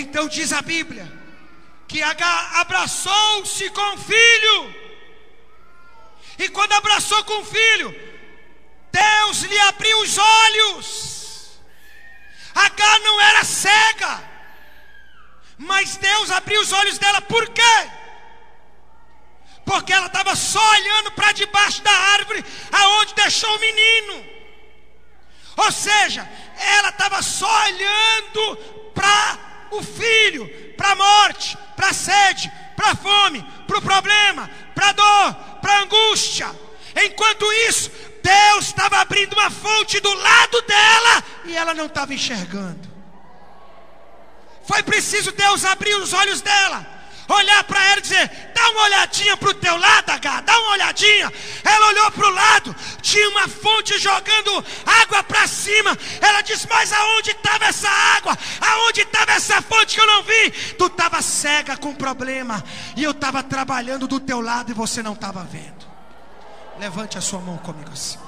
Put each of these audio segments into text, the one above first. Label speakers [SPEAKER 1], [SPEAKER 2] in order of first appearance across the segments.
[SPEAKER 1] Então diz a Bíblia que H abraçou-se com o filho. E quando abraçou com o filho, Deus lhe abriu os olhos. H não era cega, mas Deus abriu os olhos dela, por quê? Porque ela estava só olhando para debaixo da árvore, aonde deixou o menino. Ou seja, ela estava só olhando o filho, para a morte, para a sede, para a fome, para o problema, para a dor, para a angústia. Enquanto isso, Deus estava abrindo uma fonte do lado dela e ela não estava enxergando. Foi preciso Deus abrir os olhos dela, olhar para ela e dizer: dá uma olhadinha para o teu lado, H, dá uma olhadinha. Ela olhou para o lado, tinha uma fonte jogando água para cima. Ela disse: Mas aonde estava essa água? Aonde estava essa fonte que eu não vi? Tu cega com problema, e eu estava trabalhando do teu lado e você não estava vendo. Levante a sua mão comigo assim.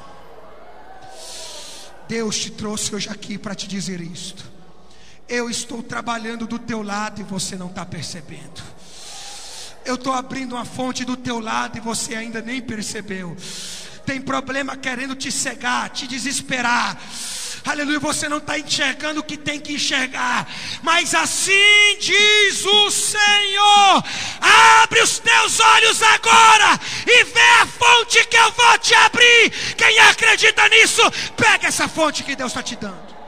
[SPEAKER 1] Deus te trouxe hoje aqui para te dizer isto. Eu estou trabalhando do teu lado e você não está percebendo. Eu estou abrindo uma fonte do teu lado e você ainda nem percebeu. Tem problema querendo te cegar, te desesperar. Aleluia, você não está enxergando o que tem que enxergar. Mas assim diz o Senhor: abre os teus olhos agora e vê a fonte que eu vou te abrir. Quem acredita nisso, pega essa fonte que Deus está te dando.